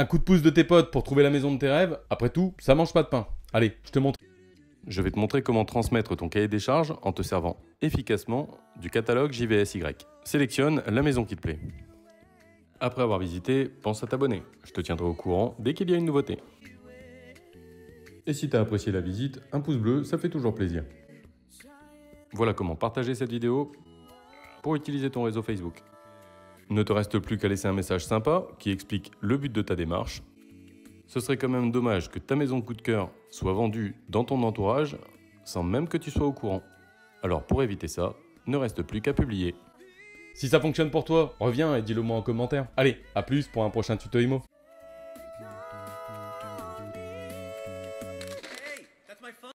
Un coup de pouce de tes potes pour trouver la maison de tes rêves, après tout, ça mange pas de pain. Allez, je te montre. Je vais te montrer comment transmettre ton cahier des charges en te servant efficacement du catalogue JVSY. Sélectionne la maison qui te plaît. Après avoir visité, pense à t'abonner. Je te tiendrai au courant dès qu'il y a une nouveauté. Et si t'as apprécié la visite, un pouce bleu, ça fait toujours plaisir. Voilà comment partager cette vidéo pour utiliser ton réseau Facebook ne te reste plus qu'à laisser un message sympa qui explique le but de ta démarche. Ce serait quand même dommage que ta maison coup de cœur soit vendue dans ton entourage sans même que tu sois au courant. Alors pour éviter ça, ne reste plus qu'à publier. Si ça fonctionne pour toi, reviens et dis-le moi en commentaire. Allez, à plus pour un prochain tuto IMO.